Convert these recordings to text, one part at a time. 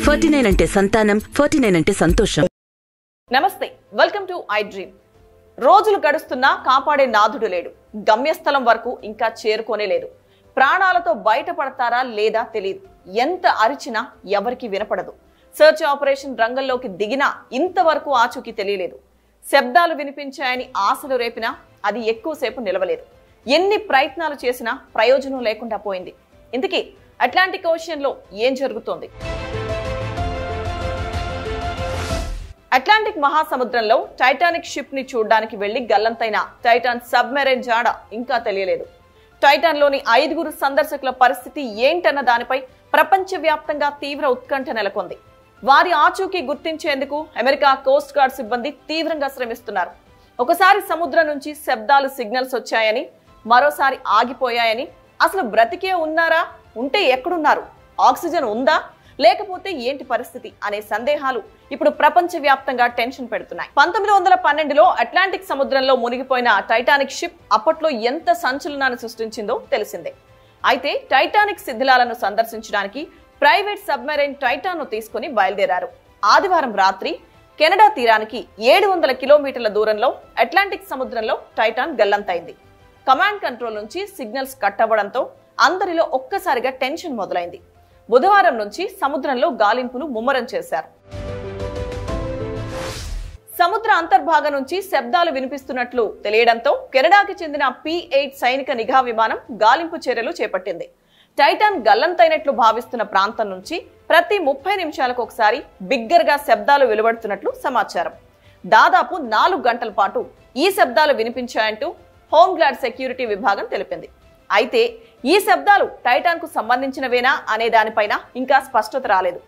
Forty nine అంటే సంతానం forty nine అంటే సంతోషం. నమస్తే వెల్కమ్ టు ఐ డ్రీమ్. రోజులు గడుస్తున్నా కాపాడే నాథుడు లేడు. గమ్యస్థలం వరకు ఇంకా చేరుకోనే లేదు. ప్రాణాలతో బయటపడతారా లేదా తెలియదు ఎంత అరిచినా ఎవరికి వినపడదు. సెర్చ్ ఆపరేషన్ రంగంలోకి దిగినా ఇంతవరకు ఆచూకీ తెలియలేదు. శబ్దాలు వినిపించాయని ఆశలు రేపినా అది ఎక్కువసేపు నిలవలేదు. ఎన్ని ప్రయత్నాలు చేసినా ప్రయోజనం లేకుండా పోయింది. ఇంతకీ అట్లాంటిక్ ఓషియన్లో ఏం జరుగుతోంది? అట్లాంటిక్ మహాసముద్రంలో టైటానిక్ షిప్ని చూడడానికి వెళ్ళి గల్లంతైన టైటాన్ సబ్మెరైన్ జాడ ఇంకా తెలియలేదు. టైటాన్లోని ఐదుగురు సందర్శకుల పరిస్థితి ఏంటన్న దానిపై ప్రపంచవ్యాప్తంగా తీవ్ర ఉత్కంఠ నెలకొంది. వారి ఆచూకీ గుర్తించేందుకు అమెరికా కోస్ట్ గార్డ్ సిబ్బంది తీవ్రంగా శ్రమిస్తున్నారు. ఒకసారి సముద్రం నుంచి శబ్దాలు సిగ్నల్స్ వచ్చాయని మరోసారి ఆగిపోయాయని అసలు బ్రతికే ఉన్నారా? ఉంటే ఎక్కడున్నారు? ఆక్సిజన్ ఉందా? లేకపోతే ఏంటి పరిస్థితి అనే సందేహాలు ఇప్పుడు ప్రపంచవ్యాప్తంగా టెన్షన్ పెడుతున్నాయి. పంతొమ్మిది వందల పన్నెండులో అట్లాంటిక్ సముద్రంలో మునిగిపోయిన టైటానిక్ షిప్ అప్పట్లో ఎంత సంచలనాన్ని సృష్టించిందో తెలిసిందే. అయితే టైటానిక్ శిథిలాలను సందర్శించడానికి ప్రైవేట్ సబ్మెరైన్ టైటాన్ను తీసుకుని బయలుదేరారు. ఆదివారం రాత్రి కెనడా తీరానికి ఏడు వందల కిలోమీటర్ల దూరంలో అట్లాంటిక్ సముద్రంలో టైటాన్ గల్లంతైంది. కమాండ్ కంట్రోల్ నుంచి సిగ్నల్స్ కట్ అవ్వడంతో అందరిలో ఒక్కసారిగా టెన్షన్ మొదలైంది. బుధవారం నుంచి సముద్రంలో గాలింపులు ముమ్మరం చేశారు. సముద్ర అంతర్భాగం నుంచి శబ్దాలు వినిపిస్తున్నట్లు తెలియడంతో కెనడాకి చెందిన పి ఎయిట్ సైనిక నిఘా విమానం గాలింపు చర్యలు చేపట్టింది. టైటాన్ గల్లంతైనట్లు భావిస్తున్న ప్రాంతం నుంచి ప్రతి ముప్పై నిమిషాలకు ఒకసారి బిగ్గర్గా శబ్దాలు వెలువడుతున్నట్లు సమాచారం. దాదాపు నాలుగు గంటల పాటు ఈ శబ్దాలు వినిపించాయంటూ హోంగార్డ్ సెక్యూరిటీ విభాగం తెలిపింది. అయితే ఈ శబ్దాలు టైటాన్కు సంబంధించినవేనా అనే దానిపైన ఇంకా స్పష్టత రాలేదు.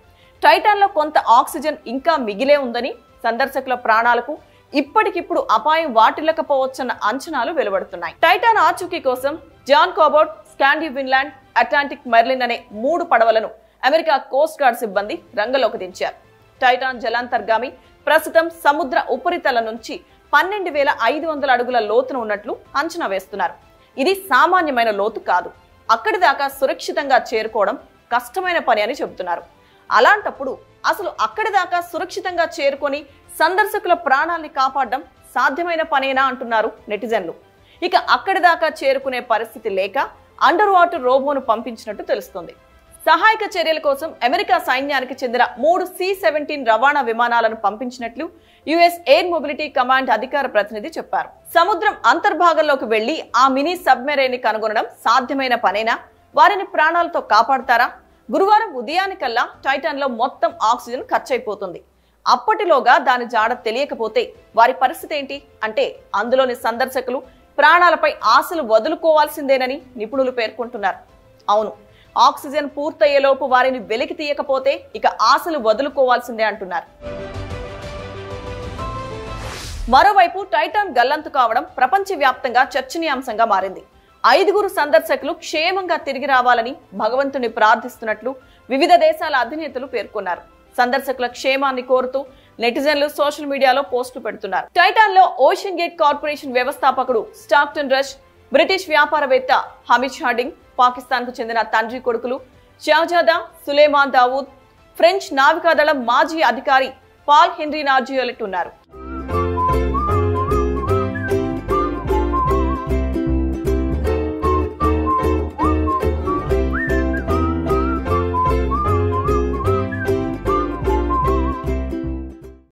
టైటాన్లో కొంత ఆక్సిజన్ ఇంకా మిగిలే ఉందని సందర్శకుల ప్రాణాలకు ఇప్పటికిప్పుడు అపాయం వాటిల్లకపోవచ్చన్న అంచనాలు వెలువడుతున్నాయి. టైటాన్ ఆచూకీ కోసం John Cabot Skandi Vinland Atlantic Merlin అనే మూడు పడవలను అమెరికా కోస్ట్ గార్డ్ సిబ్బంది రంగంలోకి దించారు. టైటాన్ జలాంతర్గామి ప్రస్తుతం సముద్ర ఉపరితల నుంచి పన్నెండు వేల ఐదు వందల అడుగుల లోతున ఉన్నట్లు అంచనా వేస్తున్నారు. ఇది సామాన్యమైన లోతు కాదు. అక్కడి దాకా సురక్షితంగా చేరుకోవడం కష్టమైన పని అని చెబుతున్నారు. అలాంటప్పుడు అసలు అక్కడి దాకా సురక్షితంగా చేరుకొని సందర్శకుల ప్రాణాల్ని కాపాడడం సాధ్యమైన పనేనా అంటున్నారు నెటిజన్లు. ఇక అక్కడి దాకా చేరుకునే పరిస్థితి లేక అండర్ వాటర్ రోబోను పంపించినట్టు తెలుస్తుంది. సహాయక చర్యల కోసం అమెరికా సైన్యానికి చెందిన మూడు సి సెవెంటీన్ రవాణా విమానాలను పంపించినట్లు యుఎస్ ఎయిర్ మొబిలిటీ కమాండ్ అధికార ప్రతినిధి చెప్పారు. సముద్రం అంతర్భాగంలోకి వెళ్ళి ఆ మినీ సబ్మెరైన్ కనుగొనడం సాధ్యమైన పనేనా? వారిని ప్రాణాలతో కాపాడతారా? గురువారం ఉదయానికల్లా టైటాన్లో మొత్తం ఆక్సిజన్ ఖర్చయిపోతుంది అప్పటిలోగా దాని జాడ తెలియకపోతే వారి పరిస్థితి ఏంటి? అంటే అందులోని సందర్శకులు ప్రాణాలపై ఆశలు వదులుకోవాల్సిందేనని నిపుణులు పేర్కొంటున్నారు. అవును ఆక్సిజన్ పూర్తయ్యేలోపు వారిని వెలికి తీయకపోతే ఇక ఆశలు వదులుకోవాల్సిందే అంటున్నారు. మరోవైపు టైటాన్ గల్లంతు కావడం ప్రపంచవ్యాప్తంగా చర్చనీయాంశంగా మారింది. ఐదుగురు సందర్శకులు క్షేమంగా తిరిగి రావాలని భగవంతుని ప్రార్థిస్తున్నట్లు వివిధ దేశాల అధినేతలు పేర్కొన్నారు. సందర్శకుల క్షేమాన్ని కోరుతూ నెటిజన్లు సోషల్ మీడియాలో పోస్టులు పెడుతున్నారు. టైటాన్లో ఓషన్ గేట్ కార్పొరేషన్ వ్యవస్థాపకుడు స్టాక్టన్ రష్ బ్రిటిష్ వ్యాపారవేత్త హమిద్ హార్డింగ్ పాకిస్తాన్కు చెందిన తండ్రి కొడుకులు షాజాదా సులేమాన్ దావూద్ ఫ్రెంచ్ నావికాదళం మాజీ అధికారి పాల్ హెన్రీ నార్జియోలెట్ ఉన్నారు